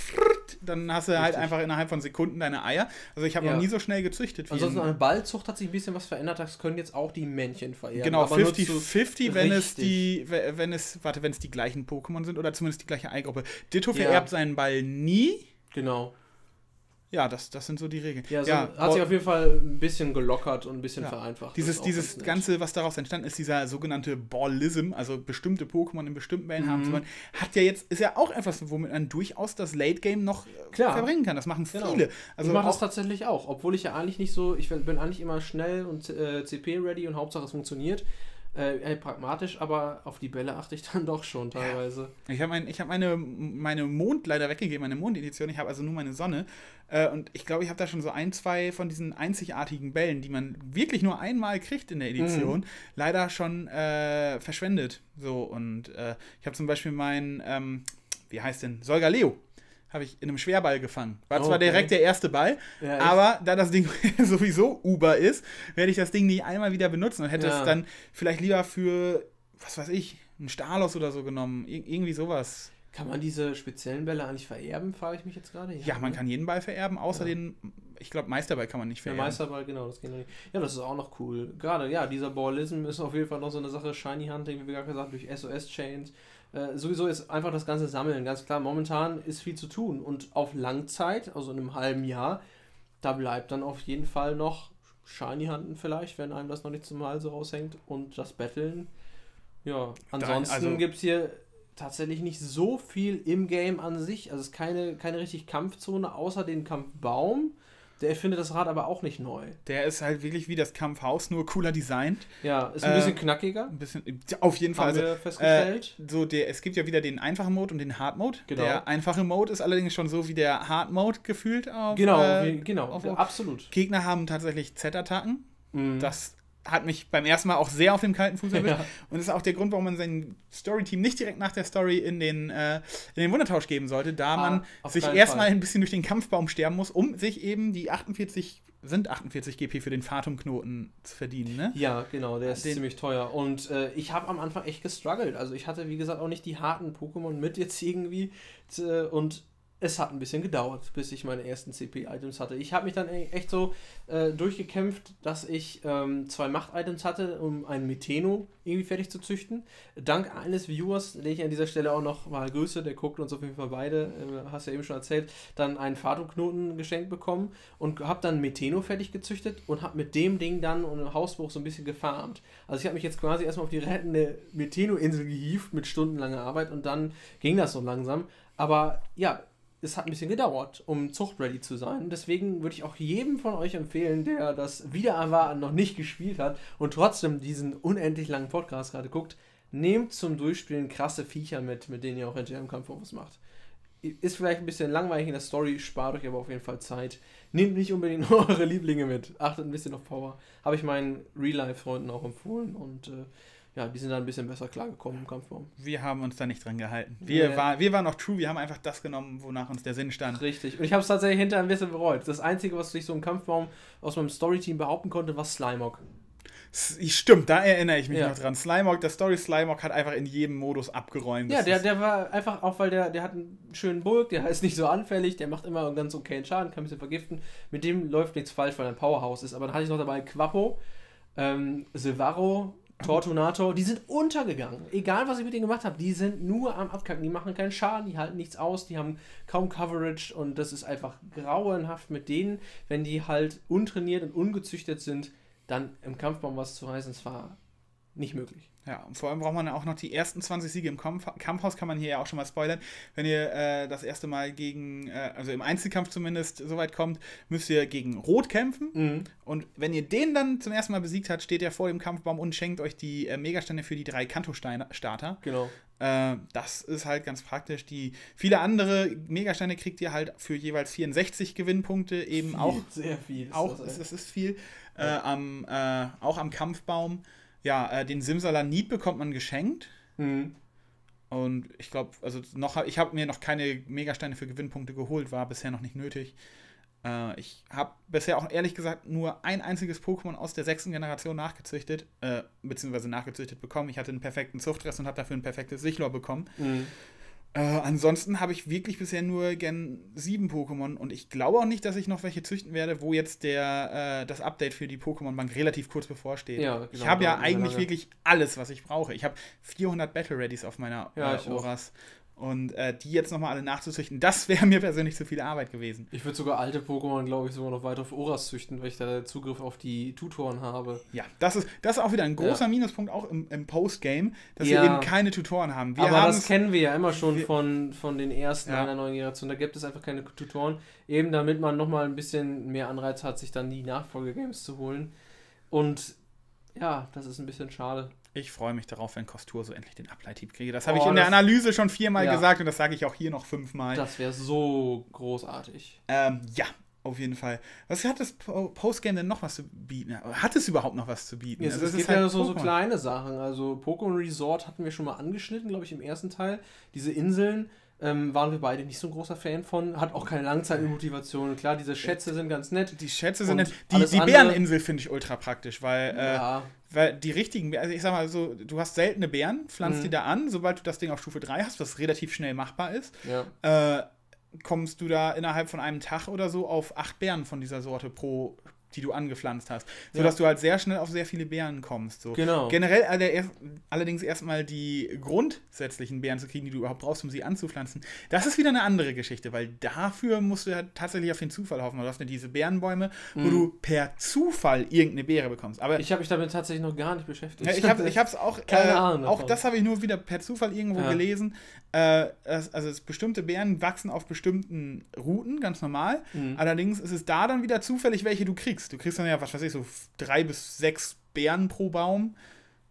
dann hast du halt Richtig. einfach innerhalb von Sekunden deine Eier. Also ich habe Ja. noch nie so schnell gezüchtet ansonsten an der Ballzucht hat sich ein bisschen was verändert. Das können jetzt auch die Männchen vererben. Genau, aber nur 50-50, zu- wenn es die, we- wenn es, warte, wenn es die gleichen Pokémon sind oder zumindest die gleiche Eigruppe. Ditto Ja. vererbt seinen Ball nie. Genau. Ja, das, das sind so die Regeln. Ja, so ja, hat sich auf jeden Fall ein bisschen gelockert und ein bisschen Ja. vereinfacht. dieses, dieses. Ganze, was daraus entstanden ist, dieser sogenannte Ballism, also bestimmte Pokémon in bestimmten Wellen haben zu wollen, hat ja jetzt, ist ja auch etwas, womit man durchaus das Late Game noch äh, Klar. verbringen kann. Das machen Genau. viele. Also ich mache das tatsächlich auch, obwohl ich ja eigentlich nicht so, ich bin eigentlich immer schnell und äh, CP-ready und Hauptsache es funktioniert. Äh, pragmatisch, aber auf die Bälle achte ich dann doch schon teilweise. ich habe mein, ich hab meine, meine Mond leider weggegeben, meine Mondedition. Ich habe also nur meine Sonne. Äh, und ich glaube, ich habe da schon so ein, zwei von diesen einzigartigen Bällen, die man wirklich nur einmal kriegt in der Edition, Mhm. leider schon äh, verschwendet. So, und äh, ich habe zum Beispiel meinen, ähm, wie heißt denn, Solgaleo. Habe ich in einem Schwerball gefangen. War zwar Okay. direkt der erste Ball, Ja, aber da das Ding sowieso Uber ist, werde ich das Ding nie einmal wieder benutzen und hätte Ja. es dann vielleicht lieber für, was weiß ich, einen Stalos oder so genommen. Ir irgendwie sowas. Kann man diese speziellen Bälle eigentlich vererben, frage ich mich jetzt gerade. Ja, man ne? kann jeden Ball vererben, außer Ja. den, ich glaube, Meisterball kann man nicht vererben. Meisterball, genau, das geht noch nicht. Ja, das ist auch noch cool. Gerade, ja, dieser Ballism ist auf jeden Fall noch so eine Sache. Shiny Hunting, wie wir gerade gesagt durch SOS-Chains. Äh, sowieso ist einfach das ganze Sammeln. Ganz klar, momentan ist viel zu tun. Und auf Langzeit, also in einem halben Jahr, da bleibt dann auf jeden Fall noch Shiny Hunten vielleicht, wenn einem das noch nicht zum Halse raushängt. Und das Battlen. Ja, ansonsten also- gibt es hier tatsächlich nicht so viel im Game an sich. Also es ist keine, keine richtig Kampfzone, außer den Kampfbaum. Der findet das Rad aber auch nicht neu. Der ist halt wirklich wie das Kampfhaus, nur cooler designt. Ja, ist ein Äh, bisschen knackiger. Ein bisschen, auf jeden Fall. Haben Also, wir festgestellt. Äh, so der, es gibt ja wieder den einfachen Mode und den Hard Mode. Genau. Der einfache Mode ist allerdings schon so wie der Hard Mode gefühlt auf. genau, äh, genau, auf- absolut. Gegner haben tatsächlich Z-Attacken. Mhm. Das hat mich beim ersten Mal auch sehr auf dem kalten Fuß erwischt. Ja. Und das ist auch der Grund, warum man sein Story-Team nicht direkt nach der Story in den, äh, in den Wundertausch geben sollte, da Ah, man sich erstmal ein bisschen durch den Kampfbaum sterben muss, um sich eben die 48, sind 48 GP für den Fatum-Knoten zu verdienen, ne? Ja, genau, der ist Den- ziemlich teuer. Und äh, ich habe am Anfang echt gestruggelt. Also ich hatte, wie gesagt, auch nicht die harten Pokémon mit jetzt irgendwie. Äh, Und es hat ein bisschen gedauert, bis ich meine ersten CP-Items hatte. Ich habe mich dann e- echt so äh, durchgekämpft, dass ich ähm, zwei Macht-Items hatte, um einen Meteno irgendwie fertig zu züchten. Dank eines Viewers, den ich an dieser Stelle auch noch mal grüße, der guckt uns auf jeden Fall beide, äh, hast ja eben schon erzählt, dann einen Fatum-Knoten geschenkt bekommen und habe dann Meteno fertig gezüchtet und habe mit dem Ding dann und im Hausbuch so ein bisschen gefarmt. Also ich habe mich jetzt quasi erstmal auf die rettende Meteno-Insel gehievt mit stundenlanger Arbeit und dann ging das so langsam. Aber ja, es hat ein bisschen gedauert, um zuchtready zu sein. Deswegen würde ich auch jedem von euch empfehlen, der das Wiedererwarten noch nicht gespielt hat und trotzdem diesen unendlich langen Podcast gerade guckt, nehmt zum Durchspielen krasse Viecher mit, mit denen ihr auch hinterher im Kampf was macht. Ist vielleicht ein bisschen langweilig in der Story, spart euch aber auf jeden Fall Zeit. Nehmt nicht unbedingt eure Lieblinge mit. Achtet ein bisschen auf Power. Habe ich meinen Real-Life-Freunden auch empfohlen und äh, ja, die sind da ein bisschen besser klargekommen im Kampfbaum. Wir haben uns da nicht dran gehalten. Wir, Nee. war, wir waren noch true, wir haben einfach das genommen, wonach uns der Sinn stand. Richtig. Und ich habe es tatsächlich hinterher ein bisschen bereut. Das Einzige, was ich so im Kampfbaum aus meinem Storyteam behaupten konnte, war Slimog. Stimmt, da erinnere ich mich Ja. noch dran. Slimog, der Story Slimog hat einfach in jedem Modus abgeräumt. Ja, der, der war einfach auch, weil der, der hat einen schönen Bulk, der ist nicht so anfällig, der macht immer einen ganz okayen Schaden, kann ein bisschen vergiften. Mit dem läuft nichts falsch, weil er ein Powerhouse ist. Aber dann hatte ich noch dabei Quappo, ähm, Silvaro, Tortunator, die sind untergegangen. Egal, was ich mit denen gemacht habe, die sind nur am Abkacken. Die machen keinen Schaden, die halten nichts aus, die haben kaum Coverage und das ist einfach grauenhaft mit denen, wenn die halt untrainiert und ungezüchtet sind, dann im Kampfbaum was zu reißen. Es war nicht möglich. Ja, und vor allem braucht man auch noch die ersten 20 Siege im Kampf Kampfhaus, kann man hier ja auch schon mal spoilern. Wenn ihr äh, das erste Mal gegen, äh, also im Einzelkampf zumindest so weit kommt, müsst ihr gegen Rot kämpfen. Mhm. Und wenn ihr den dann zum ersten Mal besiegt habt, steht er vor dem Kampfbaum und schenkt euch die äh, Megastände für die drei Kanto-Starter. Genau. Äh, das ist halt ganz praktisch. Die viele andere Megasteine kriegt ihr halt für jeweils 64 Gewinnpunkte eben Viel, auch. Sehr viel. ist Auch, das, es, es ist viel. Äh, am, äh, auch am Kampfbaum. Ja, äh, den Simsalanit bekommt man geschenkt. Mhm. Und ich glaube, also noch, ich habe mir noch keine Megasteine für Gewinnpunkte geholt, war bisher noch nicht nötig. Äh, ich habe bisher auch ehrlich gesagt nur ein einziges Pokémon aus der sechsten Generation nachgezüchtet, äh, beziehungsweise nachgezüchtet bekommen. Ich hatte einen perfekten Zuchtrest und habe dafür ein perfektes Sichlor bekommen. Mhm. Äh, ansonsten habe ich wirklich bisher nur Gen 7 Pokémon und ich glaube auch nicht, dass ich noch welche züchten werde, wo jetzt der, äh, das Update für die Pokémon-Bank relativ kurz bevorsteht. Ja, ich genau, habe ja nicht mehr eigentlich lange. wirklich alles, was ich brauche. Ich habe 400 Battle Readies auf meiner Ja, äh, ich. Oras. Und äh, die jetzt nochmal alle nachzuzüchten, das wäre mir persönlich zu viel Arbeit gewesen. Ich würde sogar alte Pokémon, glaube ich, sogar noch weiter auf Oras züchten, weil ich da Zugriff auf die Tutoren habe. Ja, das ist, das ist auch wieder ein großer Ja. Minuspunkt, auch im, im Postgame, dass Ja. wir eben keine Tutoren haben. Wir Aber das kennen wir ja immer schon von, von den ersten Ja. einer neuen Generation. Da gibt es einfach keine Tutoren. Eben damit man nochmal ein bisschen mehr Anreiz hat, sich dann die Nachfolgegames zu holen. Und ja, das ist ein bisschen schade. Ich freue mich darauf, wenn Kostur so endlich den Ableittipp kriege. Das habe Oh, ich in der Analyse schon viermal Ja. gesagt und das sage ich auch hier noch fünfmal. Das wäre so großartig. Ähm, ja, auf jeden Fall. Was hat das Po- Postgame denn noch was zu bieten? Hat es überhaupt noch was zu bieten? Es, Also, es ist gibt halt ja so, so kleine Sachen. Also Pokémon Resort hatten wir schon mal angeschnitten, glaube ich, im ersten Teil. Diese Inseln ähm, waren wir beide nicht so ein großer Fan von. Hat auch keine Langzeitmotivation. Klar, diese Schätze sind ganz nett. Die Schätze sind nett. Die, die Bäreninsel finde ich ultra praktisch, weil, äh, ja, weil die richtigen, Bären- also ich sag mal so, du hast seltene Bären, pflanzt Mhm. die da an, sobald du das Ding auf Stufe 3 hast, was relativ schnell machbar ist, ja. äh, kommst du da innerhalb von einem Tag oder so auf acht Bären von dieser Sorte pro, die du angepflanzt hast. Sodass du halt sehr schnell auf sehr viele Bären kommst. So. Genau. Generell alle erst, allerdings erstmal die grundsätzlichen Beeren zu kriegen, die du überhaupt brauchst, um sie anzupflanzen. Das ist wieder eine andere Geschichte, weil dafür musst du ja tatsächlich auf den Zufall hoffen. Du hast ja diese Beerenbäume, wo du per Zufall irgendeine Beere bekommst. Aber Mhm. Ich habe mich damit tatsächlich noch gar nicht beschäftigt. ja, ich habe hab's auch, Keine äh, Ahnung auch davon. das habe ich nur wieder per Zufall irgendwo Ja. gelesen. Äh, das, also es, bestimmte Beeren wachsen auf bestimmten Routen, ganz normal. Mhm. Allerdings ist es da dann wieder zufällig, welche du kriegst. Du kriegst dann ja, was weiß ich, so drei bis sechs Beeren pro Baum.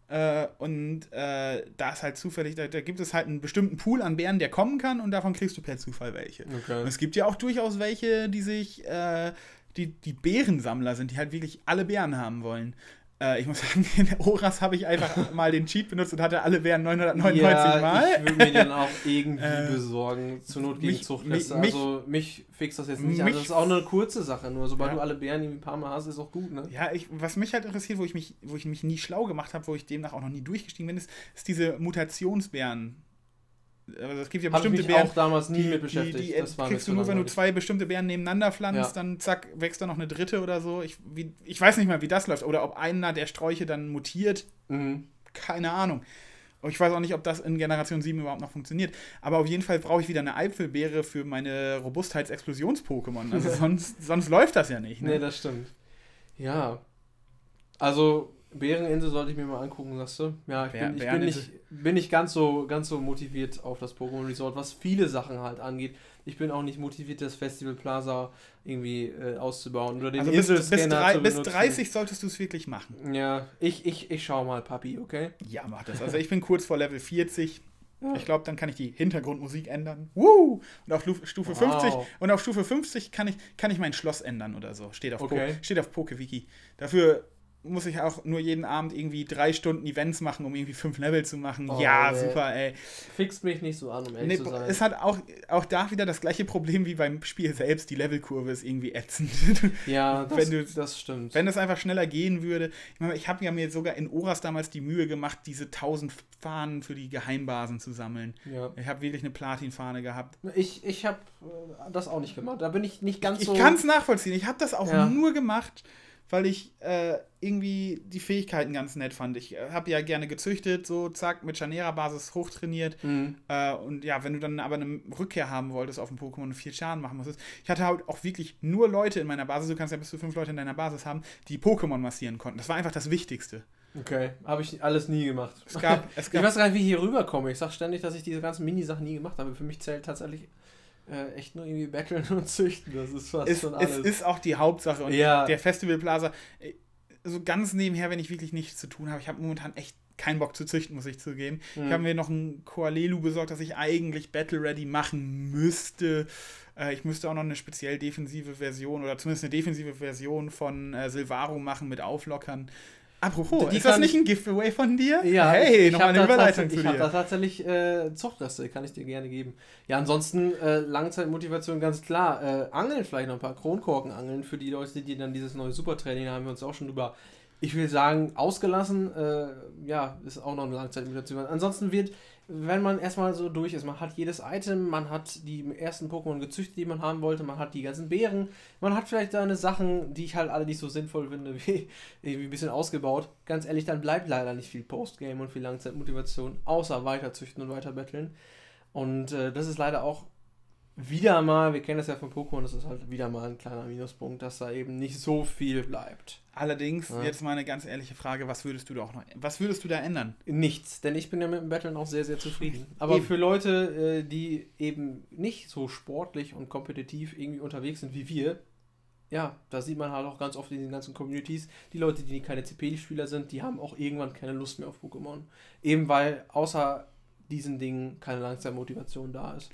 Äh, und äh, da ist halt zufällig, da, da gibt es halt einen bestimmten Pool an Beeren, der kommen kann und davon kriegst du per Zufall welche. Und Okay. es gibt ja auch durchaus welche, die sich, äh, die, die Bärensammler sind, die halt wirklich alle Beeren haben wollen. Äh, ich muss sagen, in Oras habe ich einfach mal den Cheat benutzt und hatte alle Beeren 999 ja, Mal. ich würde mir den auch irgendwie Äh, besorgen. Zur Not gegen mich- Zuchtreste. mich- also mich fixt das jetzt nicht. mich- Also das ist auch eine kurze Sache. Nur sobald Ja. du alle Bären irgendwie ein paar Mal hast, ist auch gut, ne? Ja, ich, was mich halt interessiert, wo ich mich, wo ich mich nie schlau gemacht habe, wo ich demnach auch noch nie durchgestiegen bin, ist, ist diese Mutationsbeeren. Also es gibt ja bestimmte Beeren, auch damals nie die, mit die, beschäftigt. die das war mir kriegst du nur, wenn du zwei bestimmte Beeren nebeneinander pflanzt, Ja. dann zack, wächst da noch eine dritte oder so. Ich, wie, ich weiß nicht mal, wie das läuft. Oder ob einer der Sträuche dann mutiert. Mhm. Keine Ahnung. Und Ich weiß auch nicht, ob das in Generation 7 überhaupt noch funktioniert. Aber auf jeden Fall brauche ich wieder eine Eipfelbeere für meine Robustheits-Explosions-Pokémon. Also sonst, sonst läuft das ja nicht. Nee, Ne? das stimmt. Ja. Also, Bäreninsel sollte ich mir mal angucken, sagst du? Ja, ich, Bär- bin, ich bin, nicht, bin nicht ganz so, ganz so motiviert auf das Pokémon Resort, was viele Sachen halt angeht. Ich bin auch nicht motiviert, das Festival Plaza irgendwie äh, auszubauen oder den Also bis, bis, drei, bis benutzen. 30 solltest du es wirklich machen. Ja, ich, ich, ich schau mal, Papi, okay? Ja, mach das. Also ich bin kurz vor Level 40. Ja. Ich glaube, dann kann ich die Hintergrundmusik ändern. Woo! Und auf Stufe Wow. 50 und auf Stufe 50 kann ich, kann ich mein Schloss ändern oder so. Steht auf, Okay. po, steht auf PokeWiki. Dafür muss ich auch nur jeden Abend irgendwie drei Stunden Events machen, um irgendwie fünf Level zu machen. Oh, ja, ey. super, ey. Fixt mich nicht so an, um ehrlich Nee, zu sein. es hat auch, auch da wieder das gleiche Problem wie beim Spiel selbst. Die Levelkurve ist irgendwie ätzend. ja, das, wenn du- das stimmt. Wenn es einfach schneller gehen würde. Ich meine, ich habe ja mir sogar in Oras damals die Mühe gemacht, diese 1000 Fahnen für die Geheimbasen zu sammeln. ja. Ich habe wirklich eine Platinfahne gehabt. Ich, ich habe äh, das auch nicht gemacht. Da bin ich nicht ganz Ich so. kann es nachvollziehen. Ich habe das auch Ja. nur gemacht, weil ich äh, irgendwie die Fähigkeiten ganz nett fand. Ich äh, habe ja gerne gezüchtet, so zack, mit Chanera-Basis hochtrainiert. Mhm. Äh, und ja, wenn du dann aber eine Rückkehr haben wolltest auf dem Pokémon und viel Schaden machen musstest. Ich hatte halt auch wirklich nur Leute in meiner Basis, du kannst ja bis zu fünf Leute in deiner Basis haben, die Pokémon massieren konnten. Das war einfach das Wichtigste. Okay, habe ich alles nie gemacht. Es gab, es Ich gab weiß gar nicht, wie ich hier rüberkomme. Ich sage ständig, dass ich diese ganzen Mini-Sachen nie gemacht habe. Für mich zählt tatsächlich äh, echt nur irgendwie Battlen und Züchten. Das ist fast es, schon es alles. ist auch die Hauptsache. Und Ja. der Festival Plaza, äh, so ganz nebenher, wenn ich wirklich nichts zu tun habe, ich habe momentan echt keinen Bock zu züchten, muss ich zugeben. Mhm. Ich habe mir noch ein Koalelu besorgt, das ich eigentlich Battle Ready machen müsste. Äh, ich müsste auch noch eine speziell defensive Version oder zumindest eine defensive Version von äh, Silvaro machen mit Auflockern. Apropos, Die ist das nicht ein Giveaway von dir? Ja, hey, nochmal eine Überleitung zu Ich habe da dir. tatsächlich äh, Zuchtreste, kann ich dir gerne geben. Ja, ansonsten äh, Langzeitmotivation ganz klar. Äh, Angeln vielleicht noch ein paar Kronkorken angeln für die Leute, die dann dieses neue Supertraining haben wir uns auch schon drüber, ich will sagen, ausgelassen. Äh, ja, ist auch noch eine Langzeitmotivation. Ansonsten wird, wenn man erstmal so durch ist, man hat jedes Item, man hat die ersten Pokémon gezüchtet, die man haben wollte, man hat die ganzen Beeren, man hat vielleicht seine Sachen, die ich halt alle nicht so sinnvoll finde, wie irgendwie ein bisschen ausgebaut. Ganz ehrlich, dann bleibt leider nicht viel Postgame und viel Langzeitmotivation, außer weiter züchten und weiter betteln. Und äh, das ist leider auch wieder mal, wir kennen das ja von Pokémon, das ist halt wieder mal ein kleiner Minuspunkt, dass da eben nicht so viel bleibt. Allerdings, Ja. jetzt mal eine ganz ehrliche Frage, was würdest du da auch noch, was würdest du da ändern? Nichts, denn ich bin ja mit dem Battlen auch sehr, sehr zufrieden. Aber Eben. für Leute, äh, die eben nicht so sportlich und kompetitiv irgendwie unterwegs sind wie wir, ja, da sieht man halt auch ganz oft in den ganzen Communities, die Leute, die keine CP-Spieler sind, die haben auch irgendwann keine Lust mehr auf Pokémon. Eben weil außer diesen Dingen keine Langzeitmotivation da ist.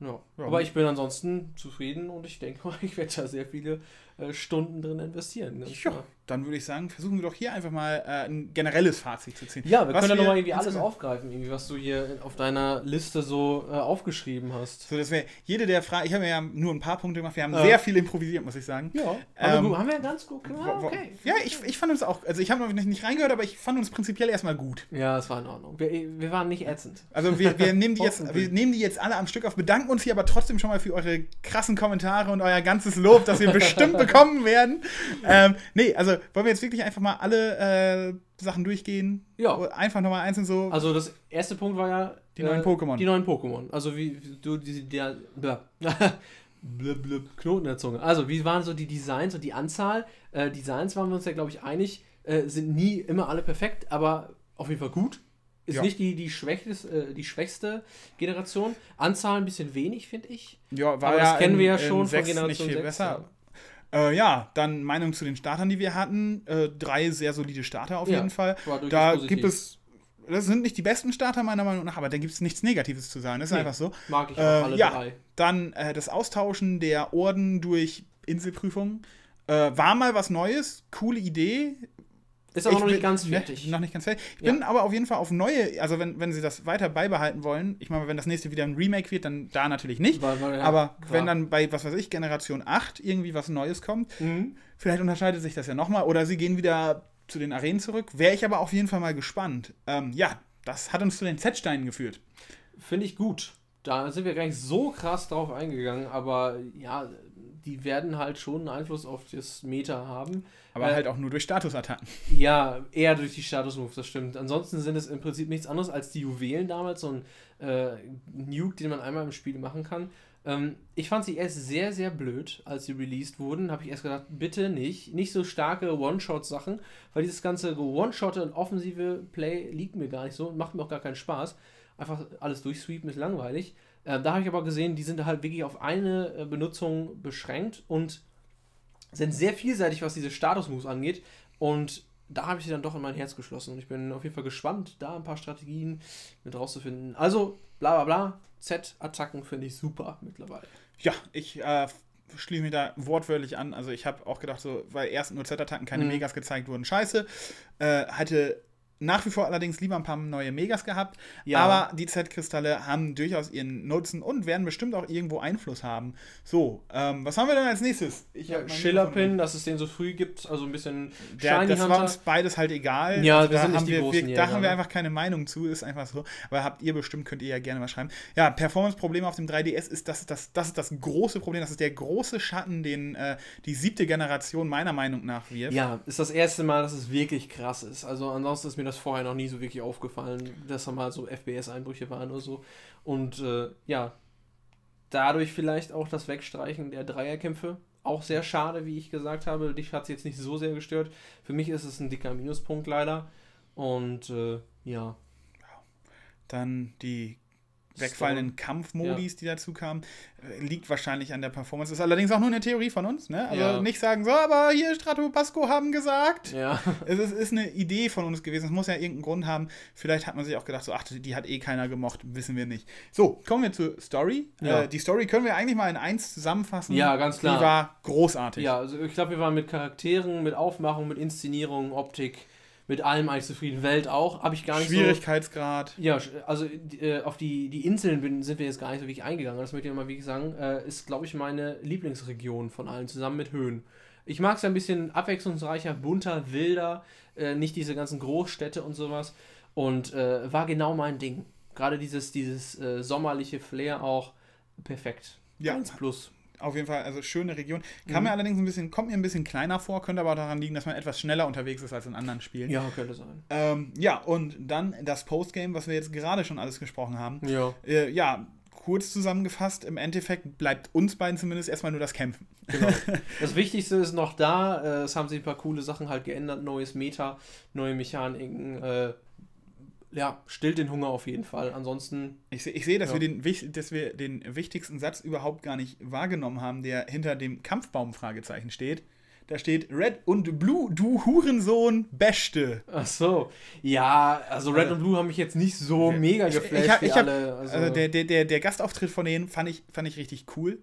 Ja. Ja. Aber ich bin ansonsten zufrieden und ich denke mal, ich werde da sehr viele äh, Stunden drin investieren. Ja, klar. dann würde ich sagen, versuchen wir doch hier einfach mal äh, ein generelles Fazit zu ziehen. Ja, wir Was können ja nochmal irgendwie alles aufgreifen, irgendwie, was du hier auf deiner Liste so äh, aufgeschrieben hast. So, das wäre jede der Fragen. Ich habe mir ja nur ein paar Punkte gemacht. Wir haben sehr viel improvisiert, muss ich sagen. Ja, haben, Ähm, gut, haben wir ganz gut gemacht. Okay. Ja, ich, ich fand uns auch, also ich habe noch nicht, nicht reingehört, aber ich fand uns prinzipiell erstmal gut. Ja, es war in Ordnung. Wir, wir waren nicht ätzend. Also wir, wir, nehmen die jetzt, wir nehmen die jetzt alle am Stück auf, bedanken uns hier aber trotzdem schon mal für eure krassen Kommentare und euer ganzes Lob, das wir bestimmt bekommen werden. Ähm, nee, also wollen wir jetzt wirklich einfach mal alle äh, Sachen durchgehen? Ja. Einfach nochmal einzeln so. Also das erste Punkt war ja Die neuen Pokémon. Die neuen Pokémon. Also wie du diese der blub, blub, Knoten in der Zunge. Also wie waren so die Designs und die Anzahl? Äh, Designs waren wir uns ja glaube ich einig, äh, sind nie immer alle perfekt, aber auf jeden Fall gut. Ist Ja. nicht die, die, schwächste, äh, die schwächste Generation. Anzahl ein bisschen wenig, finde ich. Ja, war Aber ja das kennen in- wir ja schon von Generation nicht viel 6, besser. Äh, ja, dann Meinung zu den Startern, die wir hatten. Äh, drei sehr solide Starter auf Ja, jeden Fall. Da positiv. gibt es, das sind nicht die besten Starter meiner Meinung nach, aber da gibt es nichts Negatives zu sagen. Das ist Nee. einfach so. Mag ich auch Äh, alle ja. drei. Dann äh, das Austauschen der Orden durch Inselprüfungen. Äh, war mal was Neues, coole Idee. Ist aber noch nicht ganz ne, fertig. noch nicht ganz fertig. Ich Ja. bin aber auf jeden Fall auf neue, also wenn, wenn sie das weiter beibehalten wollen, ich meine, wenn das nächste wieder ein Remake wird, dann da natürlich nicht. Weil- weil, ja, aber klar. wenn dann bei, was weiß ich, Generation 8 irgendwie was Neues kommt, Mhm. vielleicht unterscheidet sich das ja nochmal oder sie gehen wieder zu den Arenen zurück. Wäre ich aber auf jeden Fall mal gespannt. Ähm, ja, das hat uns zu den Z-Steinen geführt. Finde ich gut. Da sind wir gar nicht so krass drauf eingegangen, aber ja, die werden halt schon einen Einfluss auf das Meta haben. Aber Äh, halt auch nur durch Statusattacken. Ja, eher durch die Status-Moves, das stimmt. Ansonsten sind es im Prinzip nichts anderes als die Juwelen damals, so ein äh, Nuke, den man einmal im Spiel machen kann. Ähm, ich fand sie erst sehr, sehr blöd, als sie released wurden. Habe ich erst gedacht, bitte nicht. Nicht so starke One-Shot-Sachen, weil dieses ganze One-Shot und offensive Play liegt mir gar nicht so und macht mir auch gar keinen Spaß. Einfach alles durchsweepen ist langweilig. Äh, da habe ich aber gesehen, die sind halt wirklich auf eine äh, Benutzung beschränkt und sind sehr vielseitig, was diese Status-Moves angeht. Und da habe ich sie dann doch in mein Herz geschlossen. Und ich bin auf jeden Fall gespannt, da ein paar Strategien mit rauszufinden. Also, bla bla bla. Z-Attacken finde ich super mittlerweile. Ja, ich äh, schließe mich da wortwörtlich an. Also ich habe auch gedacht, so, weil erst nur Z-Attacken keine Mhm. Megas gezeigt wurden, scheiße. Äh, hatte nach wie vor allerdings lieber ein paar neue Megas gehabt. Ja. Aber die Z-Kristalle haben durchaus ihren Nutzen und werden bestimmt auch irgendwo Einfluss haben. So, ähm, was haben wir denn als nächstes? Ich hab mein Schillerpin, dass es den so früh gibt, also ein bisschen Der, Shiny das war Hunter. uns beides halt egal. Ja, wir da sind nicht haben die wir, großen wir, Da haben wir ne? einfach keine Meinung zu, ist einfach so. Aber habt ihr bestimmt, könnt ihr ja gerne mal schreiben. Ja, Performance-Problem auf dem 3DS ist das, das, das ist das große Problem. Das ist der große Schatten, den äh, die siebte Generation meiner Meinung nach wirft. Ja, ist das erste Mal, dass es wirklich krass ist. Also ansonsten ist mir das vorher noch nie so wirklich aufgefallen, dass da mal so FPS-Einbrüche waren oder so. Und äh, ja, dadurch vielleicht auch das Wegstreichen der Dreierkämpfe. Auch sehr schade, wie ich gesagt habe. Dich hat es jetzt nicht so sehr gestört. Für mich ist es ein dicker Minuspunkt leider. Und äh, ja. Dann die wegfallenden Kampfmodis, ja. die dazu kamen, äh, liegt wahrscheinlich an der Performance. Ist allerdings auch nur eine Theorie von uns, ne? Also ja. nicht sagen, so, aber hier Strato Pasco haben gesagt. Ja. Es ist, ist, eine Idee von uns gewesen. Es muss ja irgendeinen Grund haben. Vielleicht hat man sich auch gedacht, so, ach, die hat eh keiner gemocht, wissen wir nicht. So, kommen wir zur Story. Ja. Äh, die Story können wir eigentlich mal in eins zusammenfassen. Ja, ganz klar. Die war großartig. Ja, also ich glaube, wir waren mit Charakteren, mit Aufmachung, mit Inszenierung, Optik mit allem eigentlich zufrieden. Welt auch, habe ich gar nicht Schwierigkeitsgrad. So, ja, also äh, auf die, die Inseln bin, sind wir jetzt gar nicht so wirklich eingegangen. Das möchte ich mal wirklich sagen. Äh, ist, glaube ich, meine Lieblingsregion von allen, zusammen mit Höhen. Ich mag es ein bisschen abwechslungsreicher, bunter, wilder, äh, nicht diese ganzen Großstädte und sowas. Und äh, war genau mein Ding. Gerade dieses, dieses äh, sommerliche Flair auch perfekt. Ja. 1 plus auf jeden Fall, also schöne Region. Kam mhm. mir allerdings ein bisschen, kommt mir ein bisschen kleiner vor, könnte aber daran liegen, dass man etwas schneller unterwegs ist als in anderen Spielen. Ja, könnte sein. Ähm, ja, und dann das Postgame, was wir jetzt gerade schon alles gesprochen haben. Ja. Äh, ja, kurz zusammengefasst, im Endeffekt bleibt uns beiden zumindest erstmal nur das Kämpfen. Genau. Das Wichtigste ist noch da, äh, es haben sich ein paar coole Sachen halt geändert, neues Meta, neue Mechaniken, äh, ja, stillt den Hunger auf jeden Fall. Ansonsten. Ich, seh, ich sehe, dass, ja. wir den, dass wir den wichtigsten Satz überhaupt gar nicht wahrgenommen haben, der hinter dem Kampfbaum-Fragezeichen steht. Da steht Red und Blue, du Hurensohn, Beste. Ach so. Ja, also Red also, und Blue haben mich jetzt nicht so mega geflasht ich, ich, ich hab, alle. Also, also der, der, der Gastauftritt von denen fand ich, fand ich richtig cool.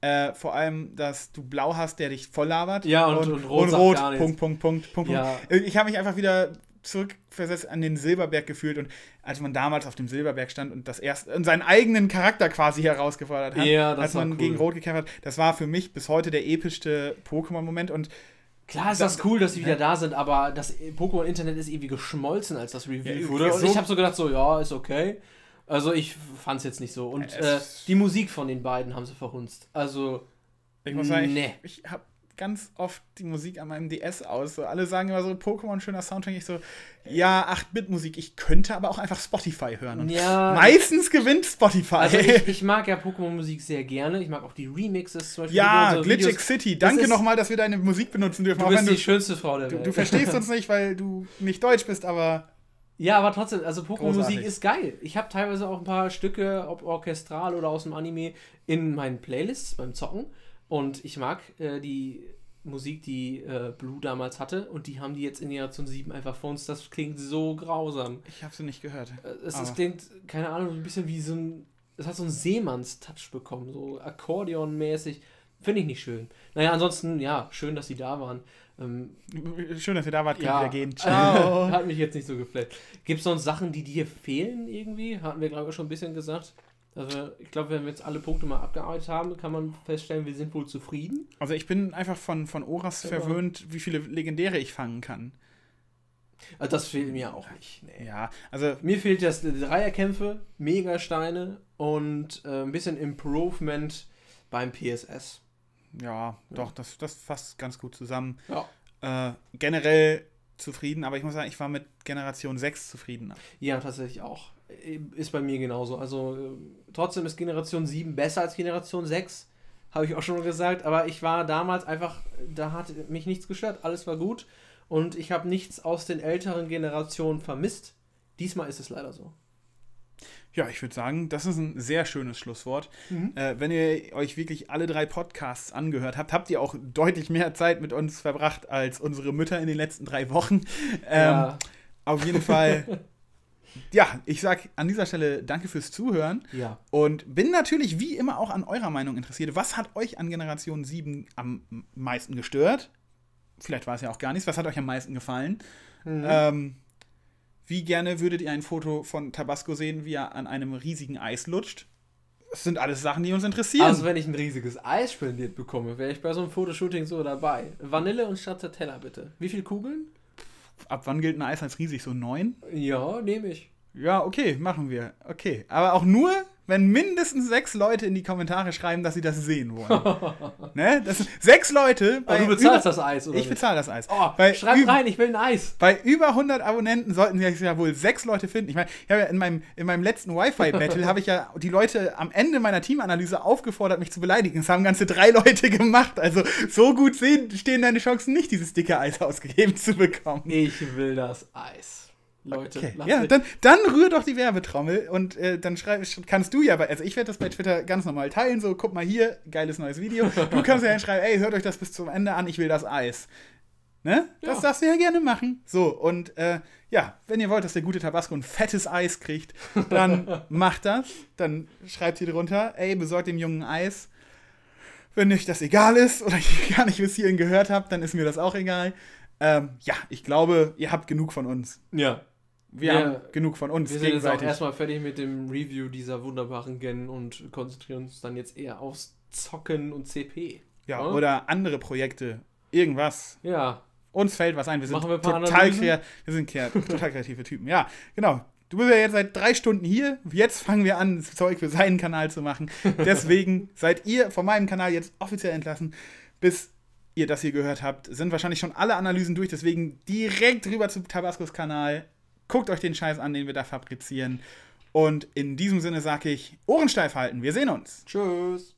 Äh, vor allem, dass du Blau hast, der dich voll labert. Ja, und, und, und Rot. Und Rot, Punkt, Punkt, Punkt, Punkt, ja. Punkt. Ich habe mich einfach wieder zurückversetzt an den Silberberg gefühlt und als man damals auf dem Silberberg stand und das erst und seinen eigenen Charakter quasi herausgefordert hat, ja, als man cool. gegen Rot gekämpft hat, das war für mich bis heute der epischste Pokémon-Moment und Klar ist das, das cool, dass sie wieder ja. da sind, aber das Pokémon-Internet ist irgendwie geschmolzen, als das Review ja, wurde. Und so ich habe so gedacht, so, ja, ist okay. Also ich fand es jetzt nicht so. Und äh, die Musik von den beiden haben sie verhunzt. Also, ich muss sagen, nee. ich, ich habe ganz oft die Musik an meinem DS aus. So, alle sagen immer so, Pokémon, schöner Soundtrack. Ich so, ja, 8-Bit-Musik. Ich könnte aber auch einfach Spotify hören. Und ja, meistens gewinnt Spotify. Also ich, ich mag ja Pokémon-Musik sehr gerne. Ich mag auch die Remixes zum Beispiel. Ja, so Glitchik City. Danke nochmal, dass wir deine Musik benutzen dürfen. Du bist die schönste Frau der Welt. Du, du verstehst uns nicht, weil du nicht deutsch bist, aber... Ja, aber trotzdem, also Pokémon-Musik ist geil. Ich habe teilweise auch ein paar Stücke, ob orchestral oder aus dem Anime, in meinen Playlists beim Zocken. Und ich mag äh, die Musik, die äh, Blue damals hatte und die haben die jetzt in Generation 7 einfach vor uns. Das klingt so grausam. Ich habe sie nicht gehört. Äh, es, es, klingt, keine Ahnung, ein bisschen wie so ein. Es hat so einen Seemanns-Touch bekommen, so Akkordeon-mäßig. Finde ich nicht schön. Naja, ansonsten, ja, schön, dass sie da waren. Ähm, schön, dass ihr da wart, ja, wieder gehen. Ciao. hat mich jetzt nicht so geflasht. Gibt es sonst Sachen, die dir fehlen irgendwie? Hatten wir, glaube ich, schon ein bisschen gesagt. Also ich glaube, wenn wir jetzt alle Punkte mal abgearbeitet haben, kann man feststellen, wir sind wohl zufrieden. Also ich bin einfach von, von Oras ja, verwöhnt, wie viele Legendäre ich fangen kann. Also das fehlt mir auch nicht. Nee. Ja, also mir fehlt das Dreierkämpfe, Megasteine und äh, ein bisschen Improvement beim PSS. Ja, ja, doch, das, das fasst ganz gut zusammen. Ja. Äh, generell zufrieden, aber ich muss sagen, ich war mit Generation 6 zufrieden. Ja, tatsächlich auch. Äh, ist bei mir genauso. Also äh, trotzdem ist Generation 7 besser als Generation 6, habe ich auch schon mal gesagt. Aber ich war damals einfach, da hat mich nichts gestört, alles war gut. Und ich habe nichts aus den älteren Generationen vermisst. Diesmal ist es leider so. Ja, ich würde sagen, das ist ein sehr schönes Schlusswort. Mhm. Äh, wenn ihr euch wirklich alle drei Podcasts angehört habt, habt ihr auch deutlich mehr Zeit mit uns verbracht als unsere Mütter in den letzten drei Wochen. Ähm, ja. Auf jeden Fall ja, ich sag an dieser Stelle danke fürs Zuhören. Ja. Und bin natürlich wie immer auch an eurer Meinung interessiert. Was hat euch an Generation 7 am meisten gestört? Vielleicht war es ja auch gar nichts. Was hat euch am meisten gefallen? Mhm. Ähm, wie gerne würdet ihr ein Foto von Tabasco sehen, wie er an einem riesigen Eis lutscht? Das sind alles Sachen, die uns interessieren. Also, wenn ich ein riesiges Eis spendiert bekomme, wäre ich bei so einem Fotoshooting so dabei. Vanille und Stracciatella bitte. Wie viele Kugeln? Ab wann gilt ein Eis als riesig? So neun? Ja, nehme ich. Ja, okay, machen wir. Okay. Aber auch nur, wenn mindestens sechs Leute in die Kommentare schreiben, dass sie das sehen wollen. ne? Das sind sechs Leute. Aber du bezahlst das Eis, oder? Ich bezahle das Eis. Oh, bei schreib rein, ich will ein Eis. Bei über 100 Abonnenten sollten sich ja wohl sechs Leute finden. Ich meine, ich ja in meinem, in meinem letzten Wi-Fi-Battle habe ich ja die Leute am Ende meiner Teamanalyse aufgefordert, mich zu beleidigen. Das haben ganze drei Leute gemacht. Also so gut sehen, stehen deine Chancen nicht, dieses dicke Eis ausgegeben zu bekommen. Ich will das Eis. Leute. Okay. Ja, dann, dann rühr doch die Werbetrommel und äh, dann schreib, kannst du ja, bei, also ich werde das bei Twitter ganz normal teilen, so guck mal hier, geiles neues Video. Du kannst ja dann schreiben, ey, hört euch das bis zum Ende an, ich will das Eis. Ne? Das Ja. darfst du ja gerne machen. So, und äh, ja, wenn ihr wollt, dass der gute Tabasco ein fettes Eis kriegt, dann macht das. Dann schreibt hier drunter, ey, besorgt dem Jungen Eis. Wenn euch das egal ist oder ihr gar nicht bis hierhin gehört habt, dann ist mir das auch egal. Ähm, ja, ich glaube, ihr habt genug von uns. ja. Wir Ja. haben genug von uns Wir sind jetzt auch erstmal fertig mit dem Review dieser wunderbaren Gen und konzentrieren uns dann jetzt eher aufs Zocken und CP. Ja, Ja. oder andere Projekte. Irgendwas. Ja, Uns fällt was ein. Wir sind wir total, krea wir sind total kreative Typen. Ja, genau. Du bist ja jetzt seit drei Stunden hier. Jetzt fangen wir an, das Zeug für seinen Kanal zu machen. Deswegen seid ihr von meinem Kanal jetzt offiziell entlassen. Bis ihr das hier gehört habt, sind wahrscheinlich schon alle Analysen durch. Deswegen direkt rüber zu Tabascos Kanal. Guckt euch den Scheiß an, den wir da fabrizieren. Und in diesem Sinne sage ich, Ohren steif halten. Wir sehen uns. tschüss.